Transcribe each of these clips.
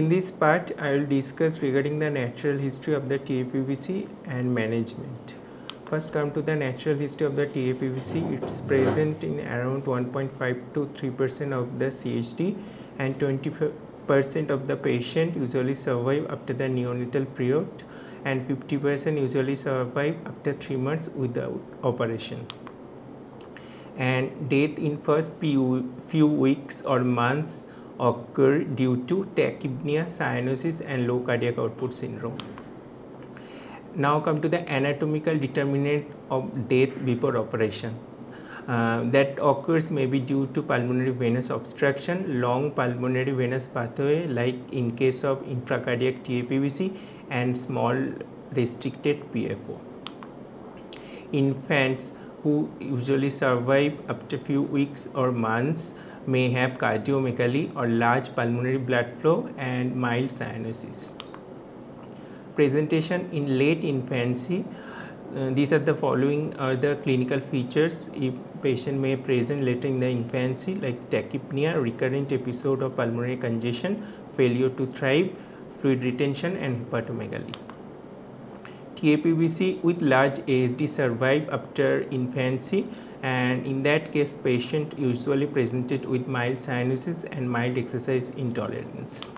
In this part, I will discuss regarding the natural history of the TAPVC and management. First come to the natural history of the TAPVC. It's present in around 1.5 to 3% of the CHD and 20% of the patient usually survive after the neonatal period and 50% usually survive after 3 months without operation. And death in first few, few weeks or months occur due to tachypnea, cyanosis and low cardiac output syndrome. Now come to the anatomical determinant of death before operation. Uh, that occurs may be due to pulmonary venous obstruction, long pulmonary venous pathway like in case of intracardiac TAPVC and small restricted PFO. Infants who usually survive up to few weeks or months may have cardiomegaly or large pulmonary blood flow and mild cyanosis. Presentation in late infancy uh, these are the following are the clinical features if patient may present later in the infancy like tachypnea, recurrent episode of pulmonary congestion, failure to thrive, fluid retention and hepatomegaly. TAPVC with large ASD survive after infancy and in that case patient usually presented with mild cyanosis and mild exercise intolerance.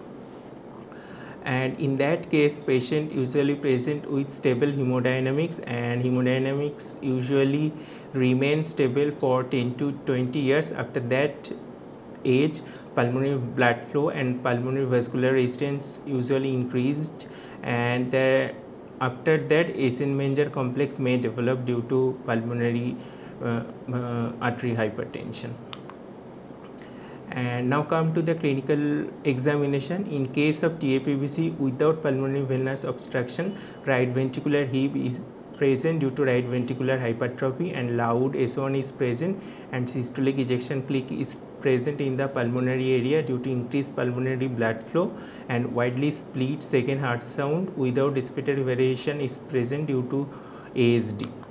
And in that case patient usually present with stable hemodynamics and hemodynamics usually remain stable for 10 to 20 years. After that age pulmonary blood flow and pulmonary vascular resistance usually increased and after that Eisenmenger complex may develop due to pulmonary Uh, uh, artery hypertension. And now come to the clinical examination. In case of TAPVC without pulmonary venous obstruction right ventricular heave is present due to right ventricular hypertrophy and loud S1 is present and systolic ejection click is present in the pulmonary area due to increased pulmonary blood flow and widely split second heart sound without respiratory variation is present due to ASD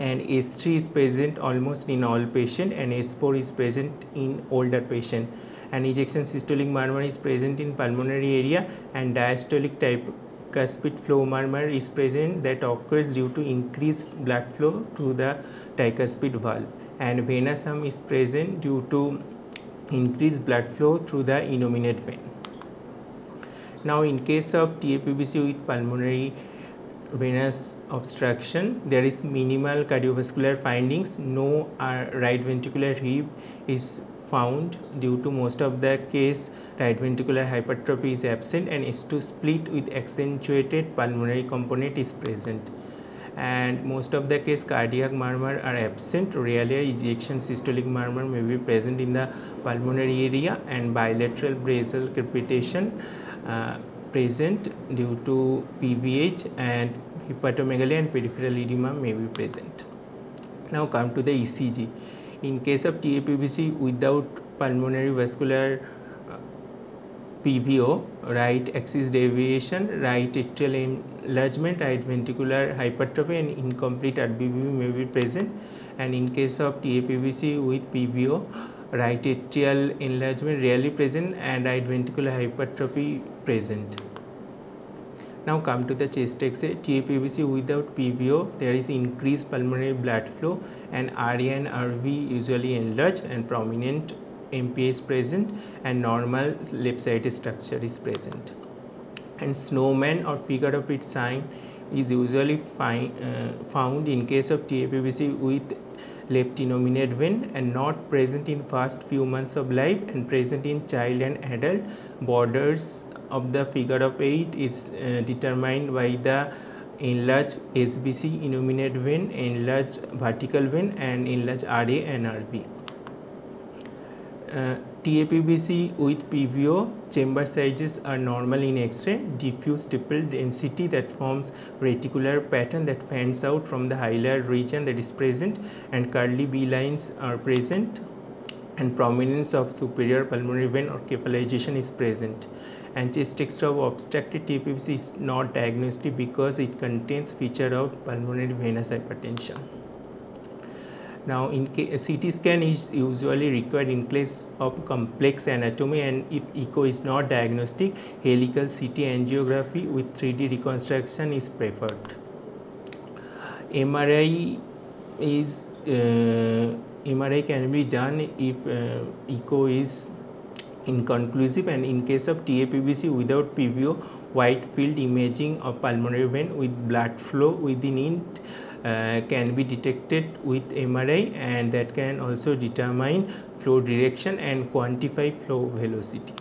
and S3 is present almost in all patient and S4 is present in older patient. And ejection systolic murmur is present in pulmonary area and diastolic type. Cuspid flow murmur is present that occurs due to increased blood flow to the tricuspid valve. And venous hum is present due to increased blood flow through the innominate vein. Now in case of TAPVC with pulmonary venous obstruction there is minimal cardiovascular findings no uh, right ventricular heave is found due to most of the case. Right ventricular hypertrophy is absent and S2 split with accentuated pulmonary component is present. And most of the case cardiac murmur are absent rarely ejection systolic murmur may be present in the pulmonary area and bilateral basal crepitation uh, present due to PVH and hepatomegaly and peripheral edema may be present. Now come to the ECG. In case of TAPVC without pulmonary vascular uh, PVO, right axis deviation, right atrial enlargement, right ventricular hypertrophy and incomplete RBB may be present and in case of TAPVC with PVO, right atrial enlargement rarely present and right ventricular hypertrophy present. Now come to the chest X-ray, TAPVC without PVO, there is increased pulmonary blood flow and RA and RV usually enlarged and prominent MPA is present and normal left side structure is present. And snowman or figure of 8 sign is usually find, uh, found in case of TAPVC with left innominate vein and not present in first few months of life and present in child and adult. Borders of the figure of 8 is uh, determined by the enlarged SVC innominate vein, enlarged vertical vein and enlarged RA and RV. Uh, TAPVC with PVO chamber sizes are normal in X-ray, diffuse stipple density that forms reticular pattern that fans out from the hilar region that is present and Kerley B lines are present and prominence of superior pulmonary vein or cephalization is present. And chest X-ray of obstructed TAPVC is not diagnostic because it contains feature of pulmonary venous hypertension now in CT scan is usually required in case of complex anatomy and if echo is not diagnostic helical CT angiography with 3D reconstruction is preferred. MRI is uh, MRI can be done if uh, echo is inconclusive and in case of TAPVC without PVO wide field imaging of pulmonary vein with blood flow within it Uh, can be detected with MRI and that can also determine flow direction and quantify flow velocity.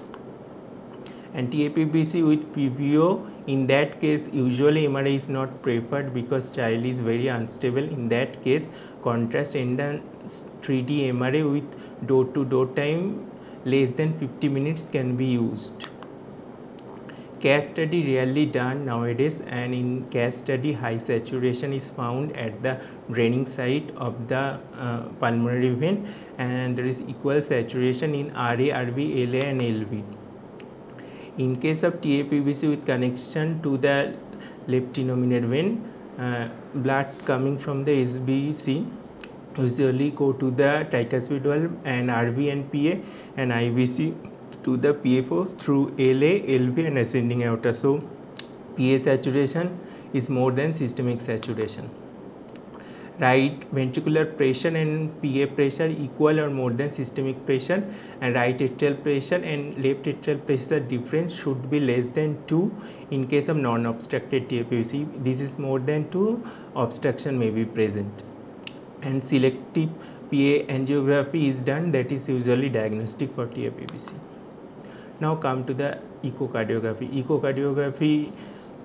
And TAPVC with PVO in that case usually MRI is not preferred because child is very unstable in that case contrast enhanced 3D MRI with door to door time less than 50 minutes can be used. Cath study rarely done nowadays and in cath study high saturation is found at the draining site of the uh, pulmonary vein and there is equal saturation in RA, RV, LA and LV. In case of TAPVC with connection to the left innominate vein, uh, blood coming from the SVC usually go to the tricuspid valve and RV and PA and IVC to the PFO through LA, LV and ascending aorta. So, PA saturation is more than systemic saturation. Right ventricular pressure and PA pressure equal or more than systemic pressure and right atrial pressure and left atrial pressure difference should be less than 2 in case of non-obstructed TAPVC. This is more than 2 obstruction may be present and selective PA angiography is done that is usually diagnostic for TAPVC. Now come to the echocardiography. Echocardiography,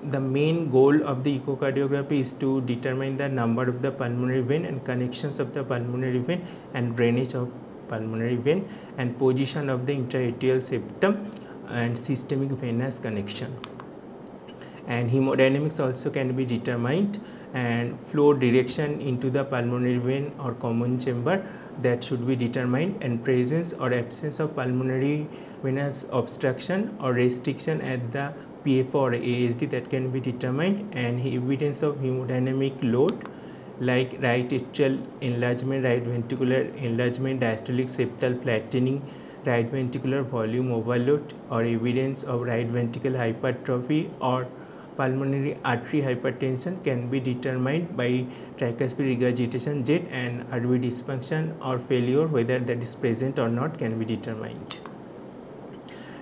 the main goal of the echocardiography is to determine the number of the pulmonary vein and connections of the pulmonary vein and drainage of pulmonary vein and position of the intra-atrial septum and systemic venous connection. And hemodynamics also can be determined and flow direction into the pulmonary vein or common chamber that should be determined and presence or absence of pulmonary venous obstruction or restriction at the PFO or ASD that can be determined and evidence of hemodynamic load like right atrial enlargement, right ventricular enlargement, diastolic septal flattening, right ventricular volume overload or evidence of right ventricle hypertrophy or pulmonary artery hypertension can be determined by tricuspid regurgitation jet and RV dysfunction or failure whether that is present or not can be determined.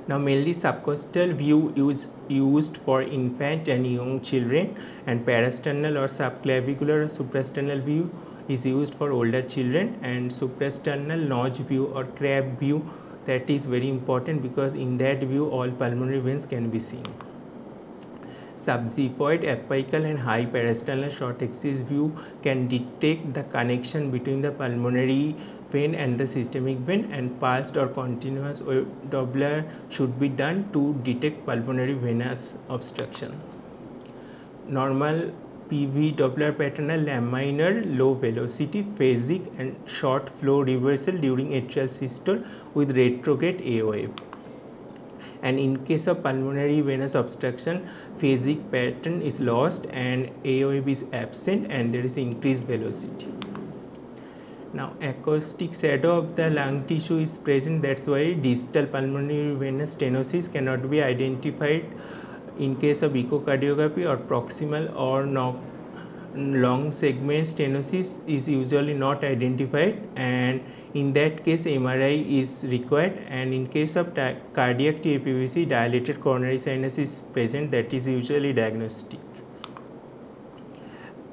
Now mainly subcostal view is used for infant and young children and parasternal or subclavicular or suprasternal view is used for older children and suprasternal notch view or crab view that is very important because in that view all pulmonary veins can be seen. Subxiphoid, apical and high parasternal short axis view can detect the connection between the pulmonary vein and the systemic vein and pulsed or continuous Doppler should be done to detect pulmonary venous obstruction. Normal PV Doppler pattern laminar low velocity phasic and short flow reversal during atrial systole with retrograde AOF. And in case of pulmonary venous obstruction, phasic pattern is lost and AOF is absent and there is increased velocity. Now acoustic shadow of the lung tissue is present. That's why distal pulmonary venous stenosis cannot be identified in case of echocardiography or proximal or long segment stenosis is usually not identified. And in that case MRI is required. And in case of cardiac TAPVC dilated coronary sinus is present. That is usually diagnostic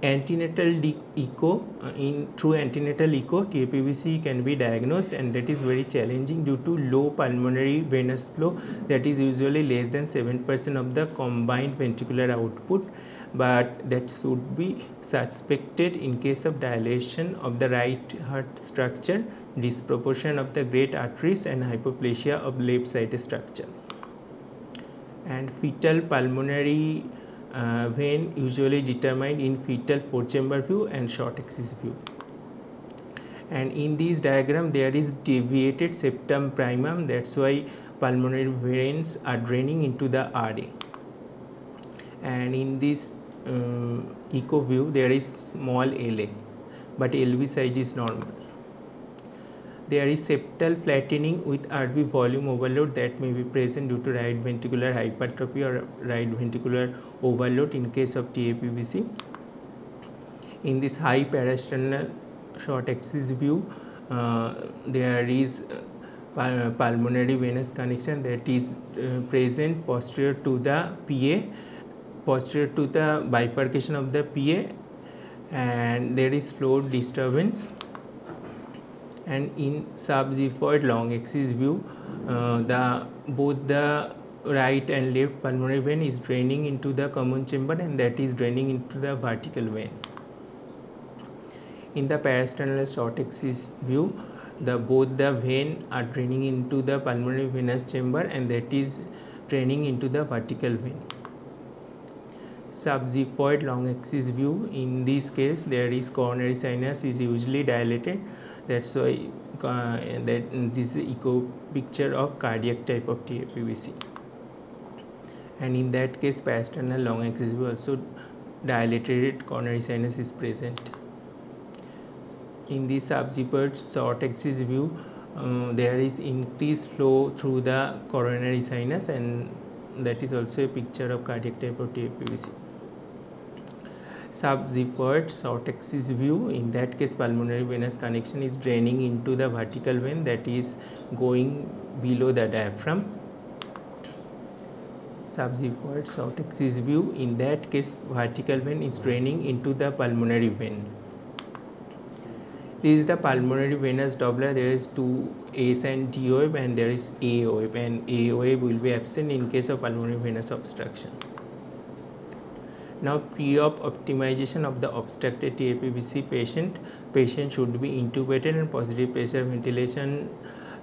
antenatal echo uh, in through antenatal echo TAPVC can be diagnosed and that is very challenging due to low pulmonary venous flow that is usually less than 7% of the combined ventricular output but that should be suspected in case of dilation of the right heart structure disproportion of the great arteries and hypoplasia of left side structure. And fetal pulmonary uh, vein usually determined in fetal four chamber view and short axis view. And in this diagram there is deviated septum primum. That's why pulmonary veins are draining into the RA. And in this uh, echo view there is small LA but LV size is normal. There is septal flattening with RV volume overload that may be present due to right ventricular hypertrophy or right ventricular overload in case of TAPVC. In this high parasternal short axis view, uh, there is uh, pulmonary venous connection that is uh, present posterior to the PA, posterior to the bifurcation of the PA and there is flow disturbance and in subxiphoid long axis view uh, the both the right and left pulmonary vein is draining into the common chamber and that is draining into the vertical vein. In the parasternal short axis view the both the vein are draining into the pulmonary venous chamber and that is draining into the vertical vein. Subxiphoid long axis view in this case there is coronary sinus is usually dilated that's why uh, that this is echo picture of cardiac type of TAPVC and in that case parasternal long axis view also dilated coronary sinus is present in the subxiphoid short axis view uh, there is increased flow through the coronary sinus and that is also a picture of cardiac type of TAPVC. Short axis view in that case pulmonary venous connection is draining into the vertical vein that is going below the diaphragm. Short axis view in that case vertical vein is draining into the pulmonary vein. This is the pulmonary venous Doppler. There is two S and D wave and there is A wave and A wave will be absent in case of pulmonary venous obstruction. Now pre-op optimization of the obstructed TAPVC patient. Patient should be intubated and positive pressure ventilation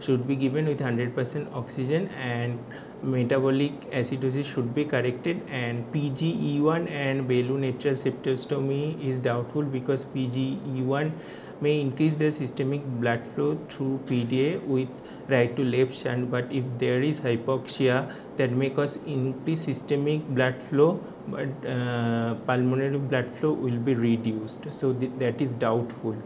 should be given with 100% oxygen and metabolic acidosis should be corrected and PGE1 and balloon atrial septostomy is doubtful because PGE1 may increase the systemic blood flow through PDA with right to left shunt but if there is hypoxia that may cause increased systemic blood flow but uh, pulmonary blood flow will be reduced. So th that is doubtful.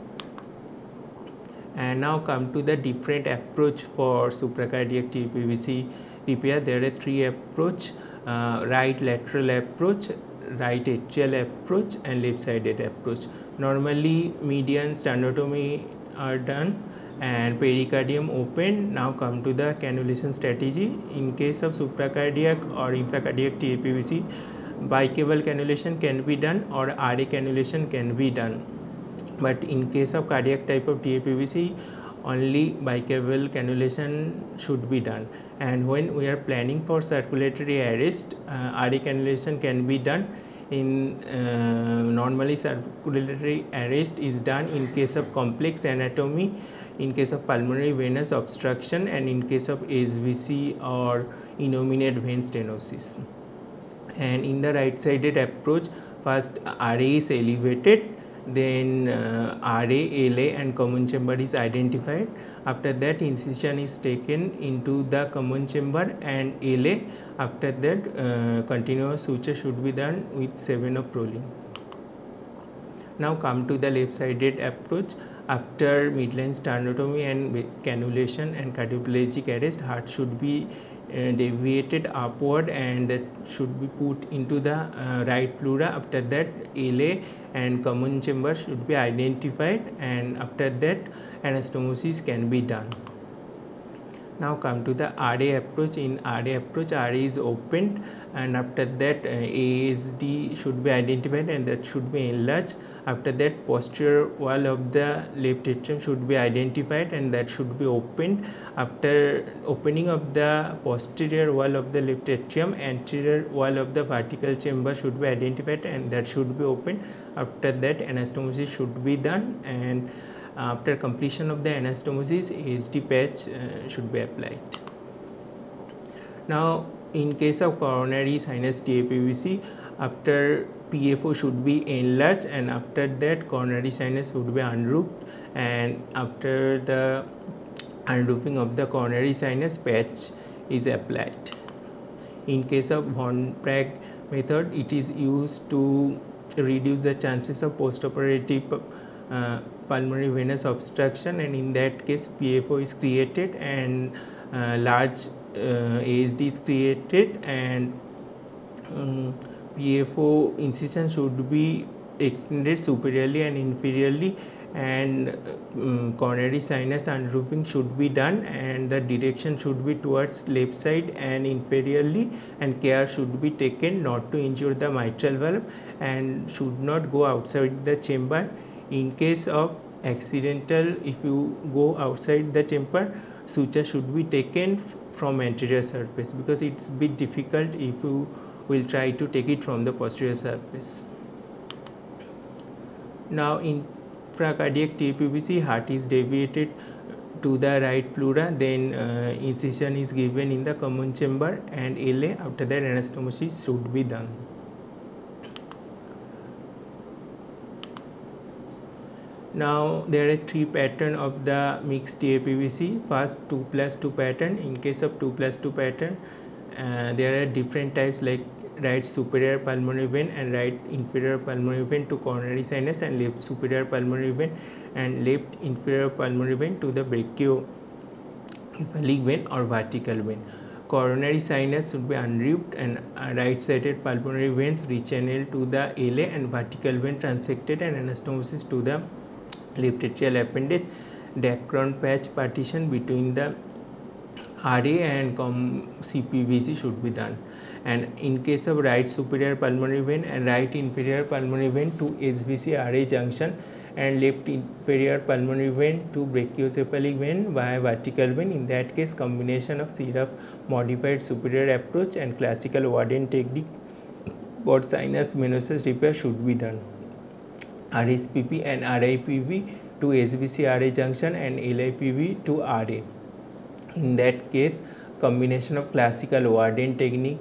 And now come to the different approach for supracardiac TPVC repair. There are three approach uh, right lateral approach right atrial approach and left sided approach. Normally median sternotomy are done and pericardium open. Now come to the cannulation strategy. In case of supracardiac or infracardiac TAPVC bicaval cannulation can be done or RA cannulation can be done. But in case of cardiac type of TAPVC only bicaval cannulation should be done. And when we are planning for circulatory arrest uh, RA cannulation can be done in uh, normally circulatory arrest is done in case of complex anatomy in case of pulmonary venous obstruction and in case of SVC or innominate vein stenosis and in the right sided approach first RA is elevated then uh, RA, LA and common chamber is identified. After that incision is taken into the common chamber and LA after that uh, continuous suture should be done with 7 of Prolene. Now come to the left sided approach. After midline sternotomy and cannulation and cardioplegic arrest heart should be deviated upward and that should be put into the uh, right pleura. After that LA and common chamber should be identified and after that anastomosis can be done. Now come to the RA approach. In RA approach RA is opened and after that uh, ASD should be identified and that should be enlarged after that posterior wall of the left atrium should be identified and that should be opened. After opening of the posterior wall of the left atrium anterior wall of the vertical chamber should be identified and that should be opened. After that anastomosis should be done and after completion of the anastomosis ASD patch uh, should be applied. Now in case of coronary sinus TAPVC after PFO should be enlarged and after that coronary sinus would be unroofed and after the unroofing of the coronary sinus patch is applied. In case of Van Praagh method it is used to reduce the chances of postoperative uh, pulmonary venous obstruction and in that case PFO is created and uh, large uh, ASD is created and um, PFO incision should be extended superiorly and inferiorly and um, coronary sinus unroofing should be done and the direction should be towards left side and inferiorly and care should be taken not to injure the mitral valve and should not go outside the chamber. In case of accidental if you go outside the chamber suture should be taken from anterior surface because it's bit difficult if you will try to take it from the posterior surface. Now in infracardiac TAPVC heart is deviated to the right pleura then uh, incision is given in the common chamber and LA after that anastomosis should be done. Now there are three pattern of the mixed TAPVC first 2 plus 2 pattern. In case of 2 plus 2 pattern uh, there are different types like right superior pulmonary vein and right inferior pulmonary vein to coronary sinus and left superior pulmonary vein and left inferior pulmonary vein to the brachiocephalic vein or vertical vein. Coronary sinus should be unroofed and uh, right sided pulmonary veins rechanneled to the LA and vertical vein transected and anastomosis to the left atrial appendage. Dacron patch partition between the RA and CPVC should be done and in case of right superior pulmonary vein and right inferior pulmonary vein to SVC RA junction and left inferior pulmonary vein to brachiocephalic vein via vertical vein in that case combination of Siraf modified superior approach and classical Warden technique for sinus venosus repair should be done. RSPV and RIPV to SVC RA junction and LIPV to RA. In that case combination of classical Warden technique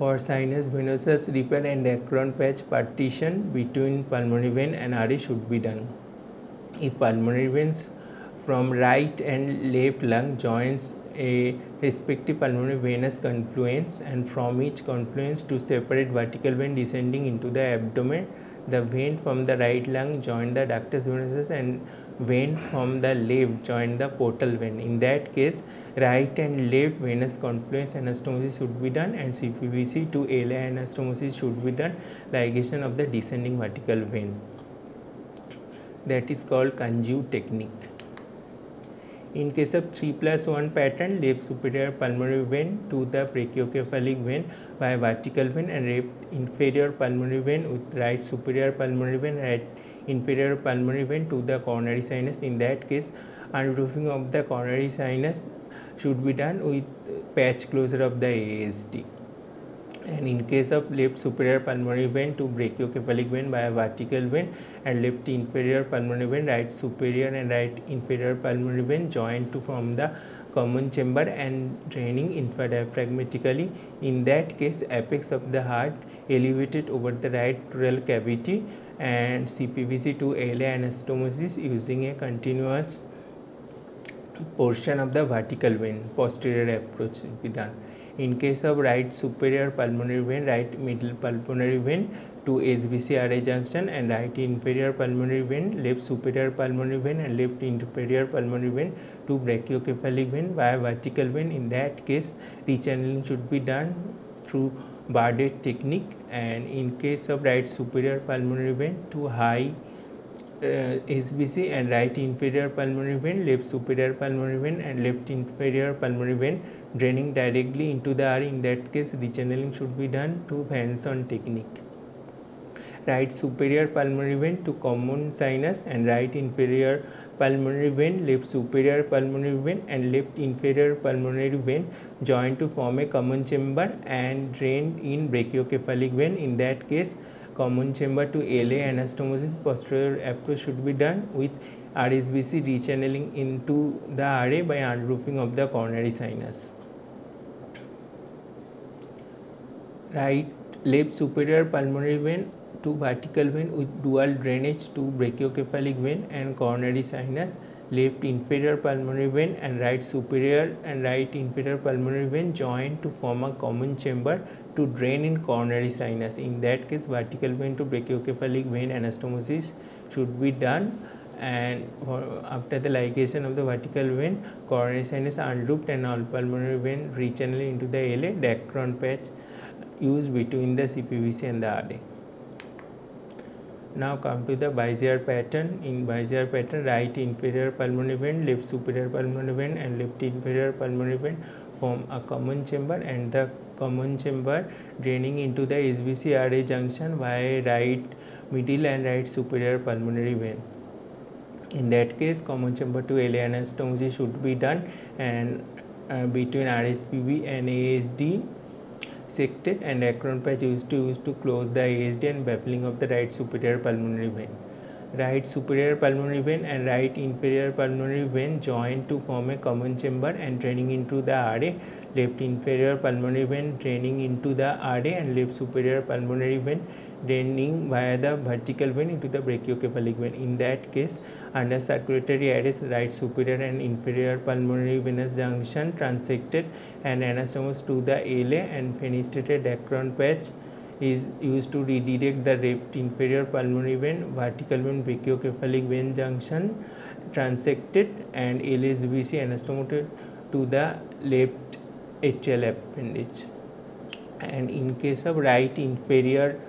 for sinus venosus repair and Dacron patch partition between pulmonary vein and RA should be done. If pulmonary veins from right and left lung joins a respective pulmonary venous confluence and from each confluence to separate vertical vein descending into the abdomen, the vein from the right lung join the ductus venosus and vein from the left join the portal vein. In that case, right and left venous confluence anastomosis should be done and CPVC to LA anastomosis should be done ligation of the descending vertical vein. That is called conjugate technique. In case of 3 plus 1 pattern, left superior pulmonary vein to the brachiocephalic vein by vertical vein and left inferior pulmonary vein with right superior pulmonary vein, right inferior pulmonary vein to the coronary sinus. In that case, unroofing of the coronary sinus should be done with patch closure of the ASD. And in case of left superior pulmonary vein to brachiocephalic vein by a vertical vein and left inferior pulmonary vein, right superior and right inferior pulmonary vein joined to form the common chamber and draining infradiaphragmatically. In that case, apex of the heart elevated over the right pleural cavity and CPVC to LA anastomosis using a continuous portion of the vertical vein posterior approach will be done in case of right superior pulmonary vein right middle pulmonary vein to SVC RA junction and right inferior pulmonary vein left superior pulmonary vein and left inferior pulmonary vein to brachiocephalic vein via vertical vein. In that case rechanneling should be done through Bardet technique and in case of right superior pulmonary vein to high uh, SVC and right inferior pulmonary vein, left superior pulmonary vein and left inferior pulmonary vein draining directly into the R. In that case, rechanneling should be done to Vanson technique. Right superior pulmonary vein to common sinus and right inferior pulmonary vein, left superior pulmonary vein and left inferior pulmonary vein join to form a common chamber and drain in brachiocephalic vein. In that case, common chamber to LA anastomosis posterior approach should be done with RSVC rechanneling into the RA by unroofing of the coronary sinus. Right left superior pulmonary vein to vertical vein with dual drainage to brachiocephalic vein and coronary sinus left inferior pulmonary vein and right superior and right inferior pulmonary vein join to form a common chamber to drain in coronary sinus. In that case, vertical vein to brachiocephalic vein anastomosis should be done and after the ligation of the vertical vein coronary sinus unroofed and all pulmonary vein rechannel into the LA Dacron patch used between the CPVC and the RA. Now come to the bizarre pattern. In bizarre pattern, right inferior pulmonary vein, left superior pulmonary vein and left inferior pulmonary vein form a common chamber and the common chamber draining into the SVC RA junction via right middle and right superior pulmonary vein. In that case, common chamber to LA anastomosis should be done and uh, between RSPV and ASD sected and Dacron patch used to used to close the ASD and baffling of the right superior pulmonary vein. Right superior pulmonary vein and right inferior pulmonary vein join to form a common chamber and draining into the RA. Left inferior pulmonary vein draining into the RA and left superior pulmonary vein draining via the vertical vein into the brachiocephalic vein. In that case, under circulatory arrest, right superior and inferior pulmonary venous junction transected and anastomos to the LA and fenestrated Dacron patch is used to redirect the left inferior pulmonary vein, vertical vein, brachiocephalic vein junction transected and LSVC anastomoted to the left atrial appendage. And in case of right inferior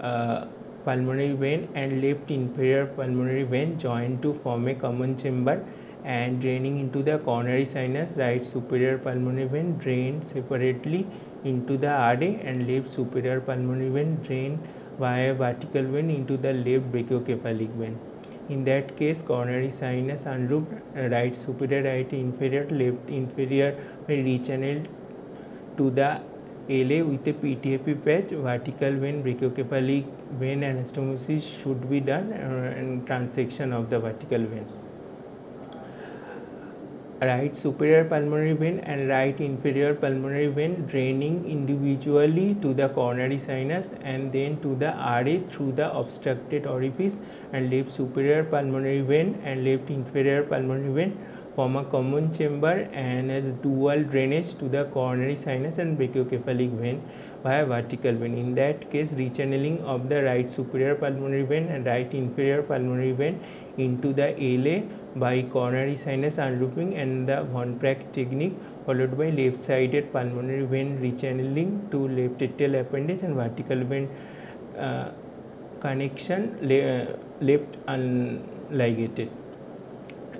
uh, pulmonary vein and left inferior pulmonary vein join to form a common chamber and draining into the coronary sinus right superior pulmonary vein drain separately into the RA and left superior pulmonary vein drain via vertical vein into the left brachiocephalic vein. In that case, coronary sinus unroofed, right superior, right inferior, left inferior may rechanneled to the LA with a PTFE patch, vertical vein, brachiocephalic vein anastomosis should be done uh, and transection of the vertical vein. Right superior pulmonary vein and right inferior pulmonary vein draining individually to the coronary sinus and then to the RA through the obstructed orifice and left superior pulmonary vein and left inferior pulmonary vein form a common chamber and has dual drainage to the coronary sinus and brachiocephalic vein via vertical vein. In that case, rechanneling of the right superior pulmonary vein and right inferior pulmonary vein into the LA by coronary sinus unroofing and the Van Praagh technique followed by left sided pulmonary vein rechanneling to left atrial appendage and vertical vein uh, connection le left unligated.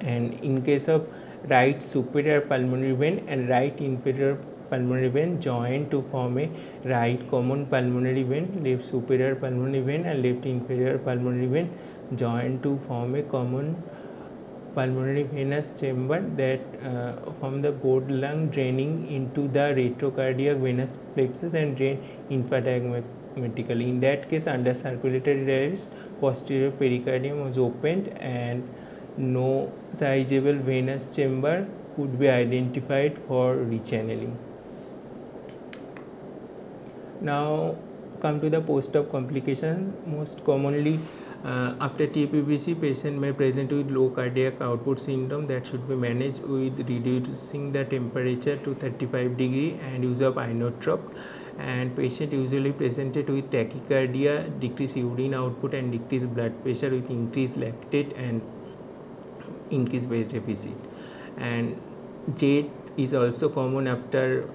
And in case of right superior pulmonary vein and right inferior pulmonary vein join to form a right common pulmonary vein left superior pulmonary vein and left inferior pulmonary vein. Join to form a common pulmonary venous chamber that uh, from the board lung draining into the retrocardiac venous plexus and drain infradiaphragmatically. In that case, under circulatory arrest, posterior pericardium was opened and no sizable venous chamber could be identified for rechanneling. Now come to the post-op complication. Most commonly uh, after TPVC patient may present with low cardiac output syndrome that should be managed with reducing the temperature to 35 degree and use of inotrope. And patient usually presented with tachycardia, decreased urine output and decreased blood pressure with increased lactate and increased base deficit. And jet is also common after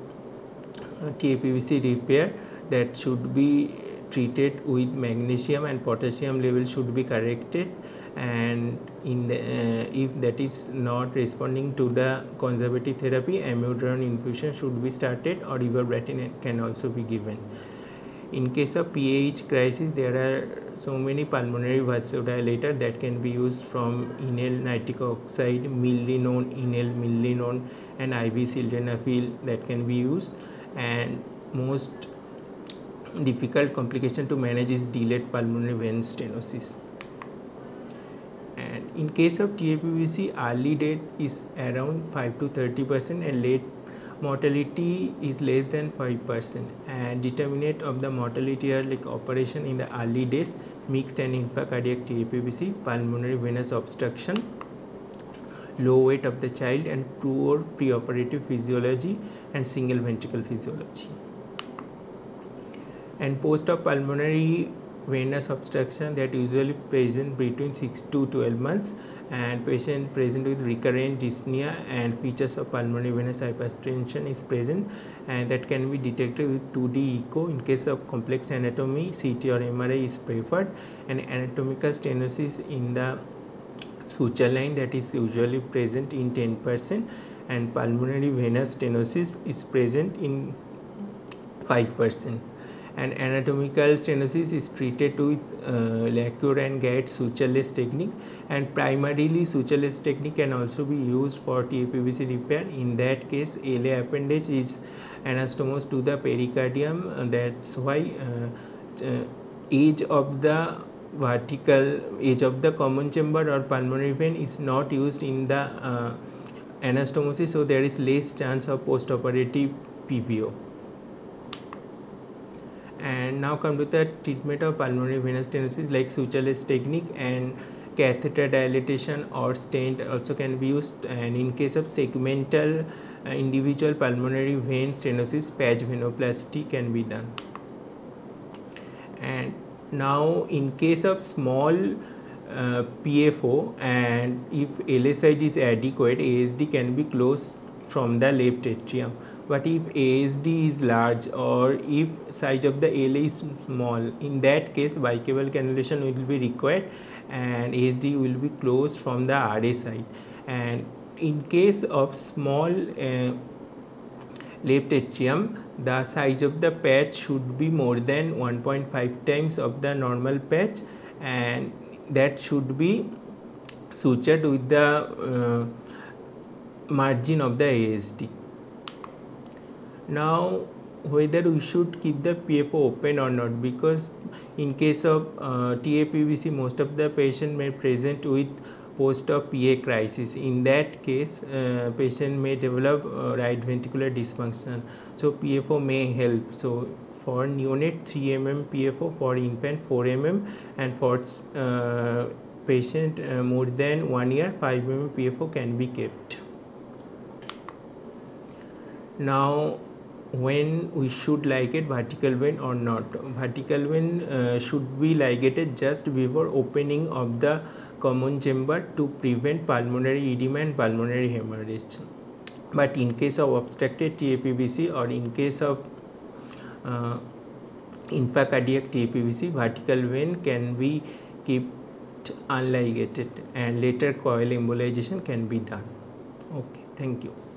uh, TAPVC repair that should be treated with magnesium and potassium level should be corrected and in the, uh, if that is not responding to the conservative therapy amiodarone infusion should be started or ivabradine can also be given in case of PAH crisis, there are so many pulmonary vasodilator that can be used from inhaled nitric oxide, milrinone, inhaled milrinone, and IV sildenafil that can be used. And most difficult complication to manage is delayed pulmonary vein stenosis. And in case of TAPVC, early death is around 5 to 30 percent and late mortality is less than 5% and determinant of the mortality are like operation in the early days mixed and infracardiac TAPVC, pulmonary venous obstruction, low weight of the child and poor preoperative physiology and single ventricle physiology. And post-op pulmonary venous obstruction that usually present between 6 to 12 months and patient present with recurrent dyspnea and features of pulmonary venous hypertension is present and that can be detected with 2D echo in case of complex anatomy CT or MRI is preferred and anatomical stenosis in the suture line that is usually present in 10 percent and pulmonary venous stenosis is present in 5 percent and anatomical stenosis is treated with uh, Lacour and Gayet sutureless technique and primarily sutureless technique can also be used for TAPVC repair. In that case LA appendage is anastomosed to the pericardium uh, that's why uh, uh, edge of the vertical edge of the common chamber or pulmonary vein is not used in the uh, anastomosis so there is less chance of postoperative PVO and now come to the treatment of pulmonary venous stenosis like sutureless technique and catheter dilatation or stent also can be used. And in case of segmental uh, individual pulmonary vein stenosis patch venoplasty can be done. And now in case of small uh, PFO and if LA size is adequate ASD can be closed from the left atrium but if ASD is large or if size of the LA is small? In that case bicaval cannulation will be required and ASD will be closed from the RA side. And in case of small uh, left atrium the size of the patch should be more than 1.5 times of the normal patch and that should be sutured with the uh, margin of the ASD now whether we should keep the PFO open or not because in case of uh, TAPVC most of the patient may present with post-op PA crisis. In that case uh, patient may develop uh, right ventricular dysfunction. So PFO may help. So for neonate 3 mm PFO for infant 4 mm and for uh, patient uh, more than 1 year 5 mm PFO can be kept. Now when we should ligate vertical vein or not. Vertical vein uh, should be ligated just before opening of the common chamber to prevent pulmonary edema and pulmonary hemorrhage. But in case of obstructed TAPVC or in case of uh, infracardiac TAPVC vertical vein can be kept unligated and later coil embolization can be done. Okay thank you